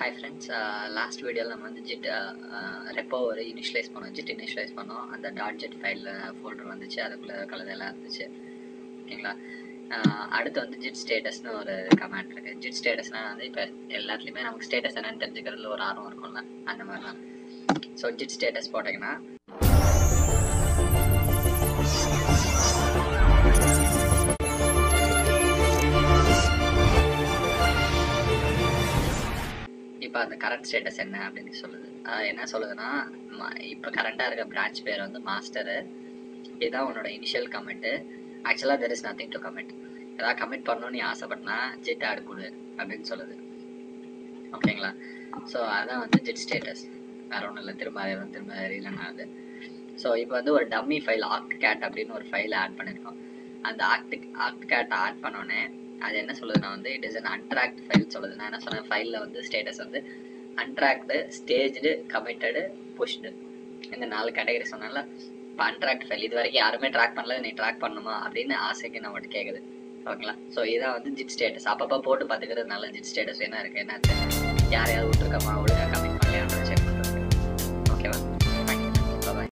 Hi friends last வீடியோவில் நம்ம வந்து ஜிட் ரெப்போ uh, ஒரு இனிஷியலைஸ் பண்ணோம் ஜிட் இனிஷியலைஸ் பண்ணோம். அந்த டாட் ஜெட் ஃபைலில் ஃபோல்டர் வந்துச்சு அதுக்குள்ளே கலதெல்லாம் இருந்துச்சு. ஓகேங்களா? ஆஹ் அடுத்து வந்து ஜிட் ஸ்டேட்டஸ்னு ஒரு கமெண்ட் இருக்குது ஜிட் ஸ்டேட்டஸ்னால் வந்து இப்போ எல்லாத்துலேயுமே நமக்கு ஸ்டேட்டஸ் என்னன்னு தெரிஞ்சுக்கிறதுல ஒரு ஆர்வம் இருக்கும்ல. அந்த மாதிரி தான் ஸோ ஜிட் ஸ்டேட்டஸ் போட்டிங்கன்னா இப்போ அந்த கரண்ட் ஸ்டேட்டஸ் என்ன அப்படின்னு சொல்லுது. அது என்ன சொல்லுதுன்னா இப்போ கரண்ட்டாக இருக்க பிரான்ச் பேர் வந்து மாஸ்டரு இதுதான் உன்னோட இனிஷியல் கமெண்ட்டு ஆக்சுவலாக there is nothing to comment ஏதாவது கமெண்ட் பண்ணணும்னு நீ ஆசைப்பட்டனா ஜெட் ஆட் கொடு அப்படின்னு சொல்லுது. ஓகேங்களா ஸோ அதான் வந்து ஜெட் ஸ்டேட்டஸ் வேற ஒன்றும் இல்லை. திரும்ப அறியலாம் திரும்ப இல்லைன்னா அது ஸோ இப்போ வந்து ஒரு டம்மி ஃபைல் ஆக்ட் கேட் அப்படின்னு ஒரு ஃபைலை ஆட் பண்ணியிருக்கோம் அந்த ஆக்ட் ஆக்ட் கேட் ஆட் பண்ணோன்னே அது என்ன சொல்லுதுன்னா வந்து it is an untracked file சொல்லுது. நான் என்ன சொன்னேன் ஃபைலில் வந்து ஸ்டேட்டஸ் வந்து அன்ட்ராக்டு ஸ்டேஜ்டு கமிட்டடு புஷ்டு இந்த நாலு கேட்டகரி சொன்னால இப்போ அன்ட்ராக்ட் ஃபைல் இது வரைக்கும் யாருமே ட்ராக் பண்ணல. நீ ட்ராக் பண்ணுமா? அப்படின்னு ஆசைக்கு நம்மகிட்ட கேட்குது ஓகேங்களா? ஸோ இதான் வந்து ஜிட் ஸ்டேட்டஸ் அப்பப்போ போட்டு பார்த்துக்கிறது நல்ல ஜிட் ஸ்டேட்டஸ் என்ன இருக்குது என்ன யாரையாவது விட்டுருக்கமா? ஒழுங்காக